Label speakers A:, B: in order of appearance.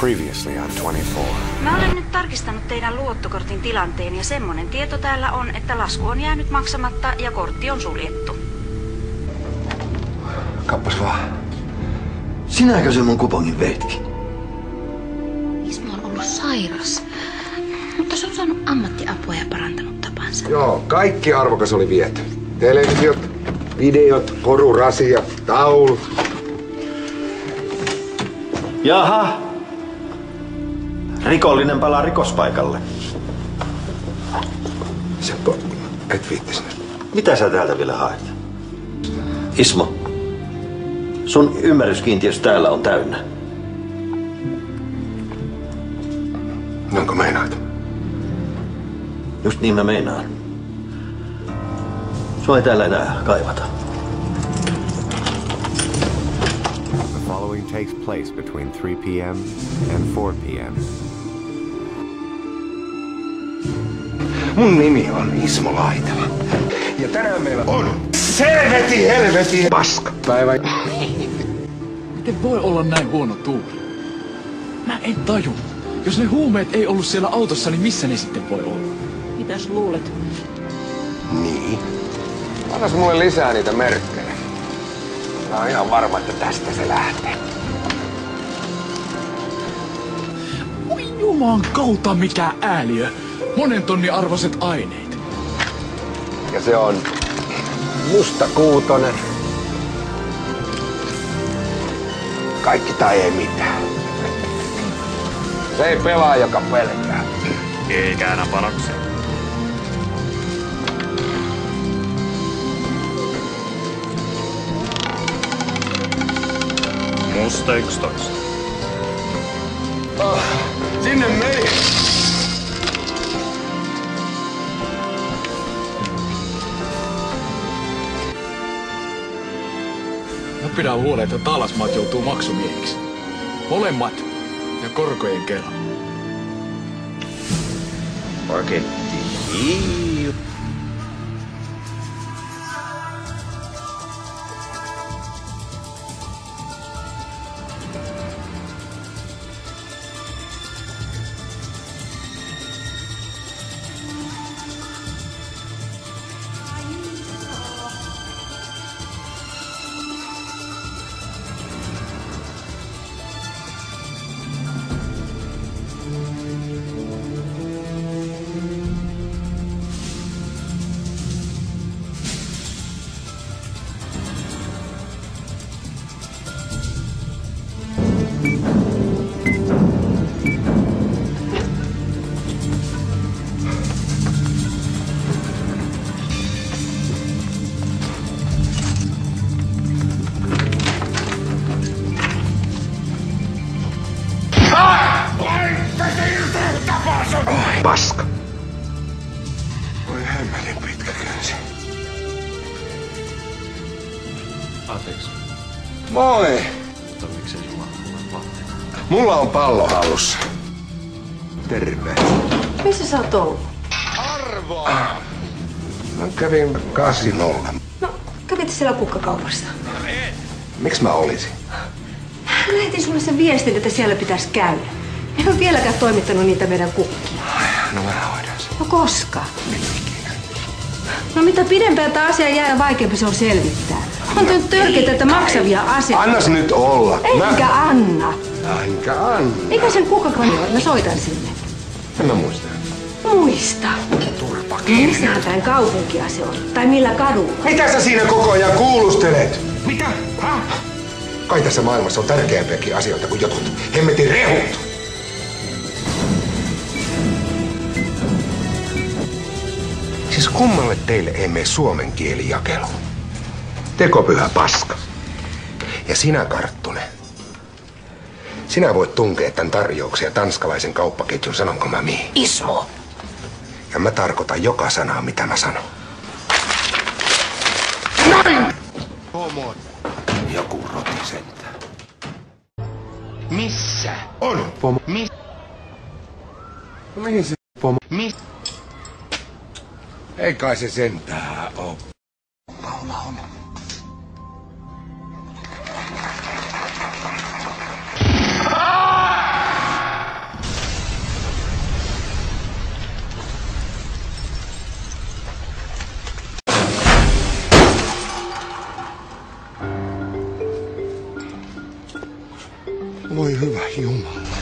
A: Previously on 24.
B: Mä olen nyt tarkistanut teidän luottokortin tilanteen ja semmonen tieto täällä on, että lasku on jäänyt maksamatta ja kortti on suljettu.
C: Kappas vaan. Sinäkö se mun kupongin veitkin?
B: Ismo on ollut sairas, mutta se on saanut ammattiapua ja parantanut tapansa.
D: Joo, kaikki arvokas oli viety. Televisiot, videot, korurasiat, taulut.
E: Jaha. Rikollinen palaa rikospaikalle.
D: Seppo, et viittis nyt.
E: Mitä sä täältä vielä haet? Ismo, sun ymmärryskiintiös täällä on täynnä.
D: Jonka meinaat?
E: Just niin mä meinaan. Sua ei täällä enää kaivata.
A: The following takes place between 3 p.m. and 4 p.m.
D: Mun nimi on Ismo Laitela. Ja tänään meillä on selveti helveti paska päivä.
F: Miten voi olla näin huono tuuri? Mä en taju. Jos ne huumeet ei ollut siellä autossa, niin missä ne sitten voi olla?
B: Mitäs luulet?
D: Niin. Annas mulle lisää niitä merkkejä. Mä oon ihan varma, että tästä se lähtee.
F: Oi juman kautta mikä ääliö. Monen tonni arvoiset aineet.
D: Ja se on musta kuutonen. Kaikki tai ei mitään. Se ei pelaa, joka pelkää.
G: Eikä enää panoksia. Musta 11.
F: Mä pidän huolen, että taalasmaat joutuu maksumiehiksi. Molemmat. Ja korkojen kera.
E: Paketti.
G: Anteeksi,
D: Moi!
G: mutta miksei sulla ole vaatteita?
D: Mulla on pallo hallussa. Terve.
H: Missä sä oot ollut?
D: Arvo! Mä kävin kasinolla.
H: No, kävit siellä kukkakaupassa.
D: Miksi mä olisin?
H: Mä lähetin sulle sen viestin, että siellä pitäisi käydä. En ole vieläkään toimittanut niitä meidän kukkia.
D: No mä hoidan sen.
H: No koska? No mitä pidempään tämä asia jää ja vaikeampi se on selvittää. On nyt törkeitä, että maksavia asioita.
D: Annas nyt olla.
H: Enkä anna.
D: Mä... Enkä anna.
H: Mikä sen kukkakoni on? Mä soitan sinne.
D: En mä muista.
H: Muista.
D: Turpa
H: Missähän päin kaupunkia se on? Tai millä kadulla?
D: Mitä sä siinä koko ajan kuulustelet? Mitä? Häh? Kai tässä maailmassa on tärkeämpiäkin asioita kuin jotut hemmetin rehut. Siis kummalle teille ei mene suomen kieli jakelu? Tekopyhä paska. Ja sinä, Karttunen. Sinä voit tunkea tämän tarjouksen ja tanskalaisen kauppaketjun, sanonko mä mihin?
H: Ismo.
D: Ja mä tarkoitan joka sanaa, mitä mä sanon. Joku roti sentään. Missä? On pomo. Mis... No mihin se pomo? Mis... Ei kai se sentään oo 我也会把希望。